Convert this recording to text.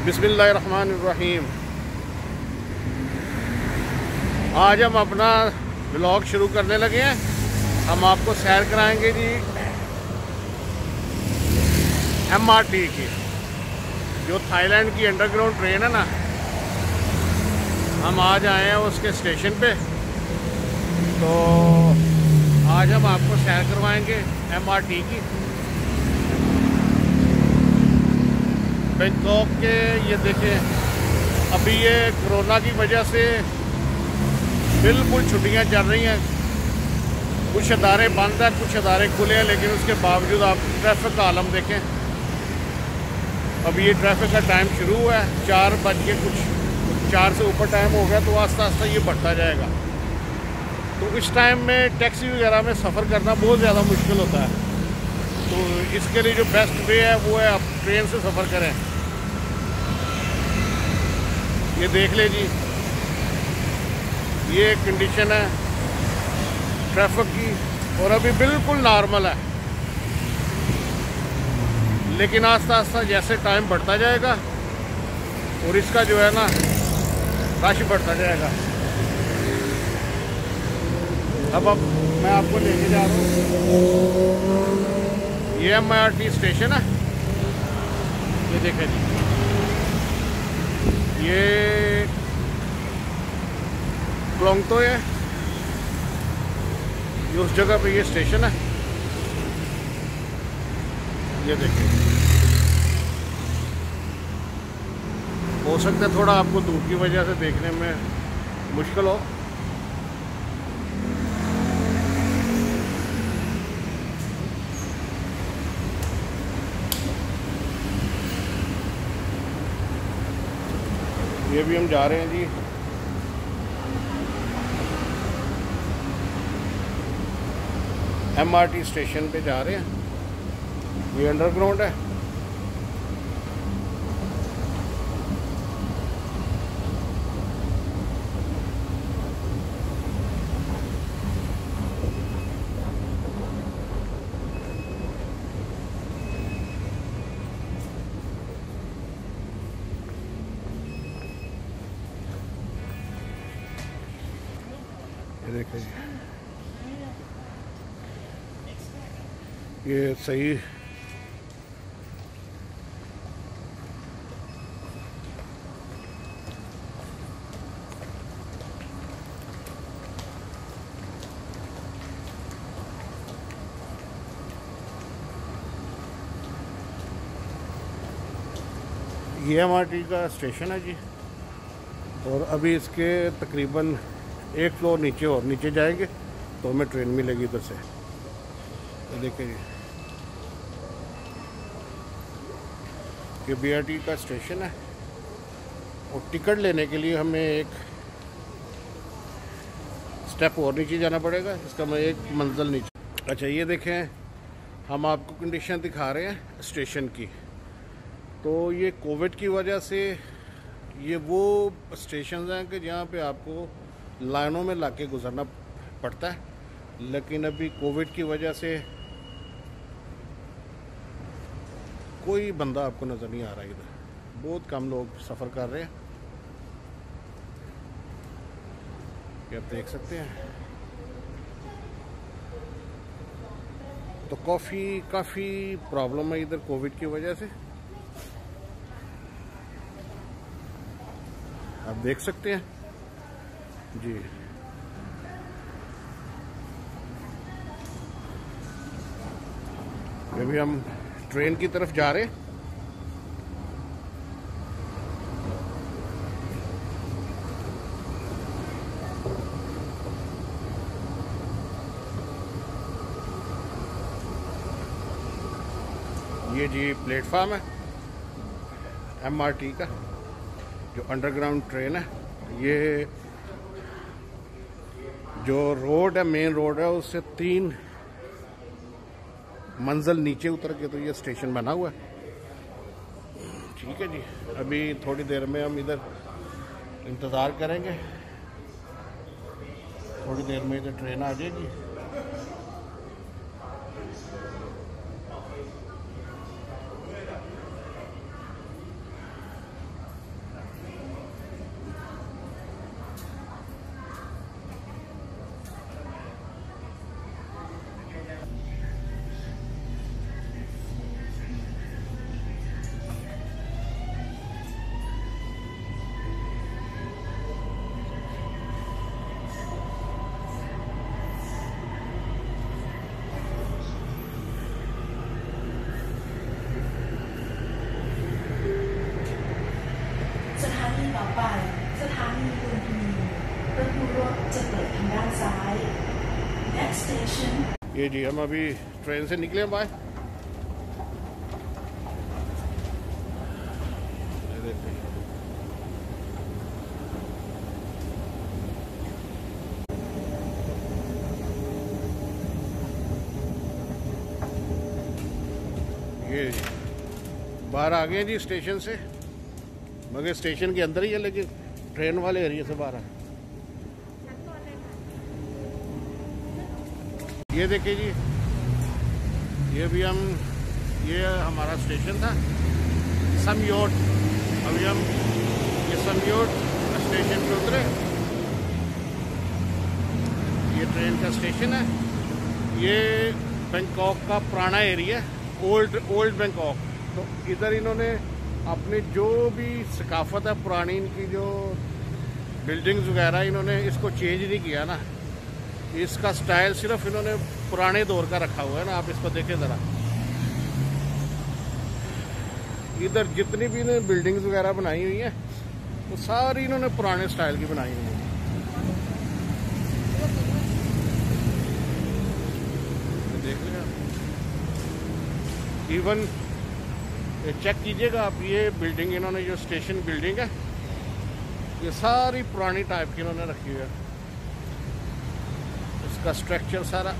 बिसमीम आज हम अपना ब्लॉग शुरू करने लगे हैं। हम आपको सैर कराएँगे जी एम आर टी की, जो थाईलैंड की अंडरग्राउंड ट्रेन है ना। हम आज आए हैं उसके स्टेशन पे। तो आज हम आपको सैर करवाएँगे टी की। बैंकॉक के, ये देखें, अभी ये कोरोना की वजह से बिल्कुल छुट्टियाँ चल रही हैं। कुछ अदारे बंद हैं, कुछ अदारे खुले हैं, लेकिन उसके बावजूद आप ट्रैफ़िक का आलम देखें। अभी ये ट्रैफ़िक का टाइम शुरू हुआ है, चार बज के कुछ, चार से ऊपर टाइम हो गया तो आस्ता आस्ता ये बढ़ता जाएगा। तो इस टाइम में टैक्सी वगैरह में सफ़र करना बहुत ज़्यादा मुश्किल होता है। तो इसके लिए जो बेस्ट वे है, वो है आप ट्रेन से सफ़र करें। ये देख ले जी। ये कंडीशन है। ट्रैफ़िक की। और अभी बिल्कुल नॉर्मल है। लेकिन आस्ता आस्ता जैसे टाइम बढ़ता जाएगा, और इसका जो है ना रश बढ़ता जाएगा। अब अब मैं आपको लेके जा रहा हूँ। ये M I R T station है। ये देखें जी। ये क्लोंगतो है। ये उस जगह पे ये स्टेशन है। ये देखिए। हो सकता है थोड़ा आपको धूप की वजह से देखने में मुश्किल हो। ये भी हम जा रहे हैं जी। एमआरटी स्टेशन पे जा रहे हैं। ये अंडरग्राउंड है। ये देखिए ये सही। ये एम का स्टेशन है जी। और अभी इसके तकरीबन एक फ्लोर नीचे और नीचे जाएँगे तो हमें ट्रेन मिलेगी इधर से। तो देखिए ये बीआरटी का स्टेशन है। और टिकट लेने के लिए हमें एक स्टेप और नीचे जाना पड़ेगा इसका मैं एक मंजिल नीचे। अच्छा ये देखें, हम आपको कंडीशन दिखा रहे हैं स्टेशन की। तो ये कोविड की वजह से ये वो स्टेशन हैं कि जहाँ पे आपको लाइनों में ला के गुजरना पड़ता है, लेकिन अभी कोविड की वजह से कोई बंदा आपको नज़र नहीं आ रहा इधर। बहुत कम लोग सफ़र कर रहे हैं। ये आप देख सकते हैं। तो काफ़ी काफ़ी प्रॉब्लम है इधर कोविड की वजह से। आप देख सकते हैं। जी। अभी हम ट्रेन की तरफ़ जा रहे ये जी प्लेटफार्म है एमआरटी का, जो अंडरग्राउंड ट्रेन है। ये जो रोड है मेन रोड है, उससे तीन मंजिल नीचे उतर के तो ये स्टेशन बना हुआ है। ठीक है जी, अभी थोड़ी देर में हम इधर इंतज़ार करेंगे। थोड़ी देर में इधर ट्रेन आ जाएगी। ทีต่อไป สถานีลุมพินีประตูรถจะเปิดทางด้านซ้าย Next station ये जी हम अभी ट्रेन से निकले हैं बाय ये देखिए ये जी बाहर आ गए जी स्टेशन से मगर स्टेशन के अंदर ही है, लेकिन ट्रेन वाले एरिया से बाहर आ ये देखिए जी, ये भी हम, ये हमारा स्टेशन था। समयोट, अभी हम ये समयोट स्टेशन पे उतरे। ये ट्रेन का स्टेशन है। ये बैंकॉक का पुराना एरिया ओल्ड ओल्ड बैंकॉक। तो इधर इन्होंने अपनी जो भी सकाफत है पुरानी, इनकी जो बिल्डिंग्स वगैरह, इन्होंने इसको चेंज नहीं किया ना। इसका स्टाइल सिर्फ़ इन्होंने पुराने दौर का रखा हुआ है ना, आप इसको देखें ज़रा। इधर जितनी भी इन्होंने बिल्डिंग्स वगैरह बनाई हुई है, वो तो सारी इन्होंने पुराने स्टाइल की बनाई हुई है। देख लिया इवन चेक कीजिएगा आप, ये बिल्डिंग इन्होंने, जो स्टेशन बिल्डिंग है, ये सारी पुरानी टाइप की इन्होंने रखी हुई है। इसका स्ट्रक्चर सारा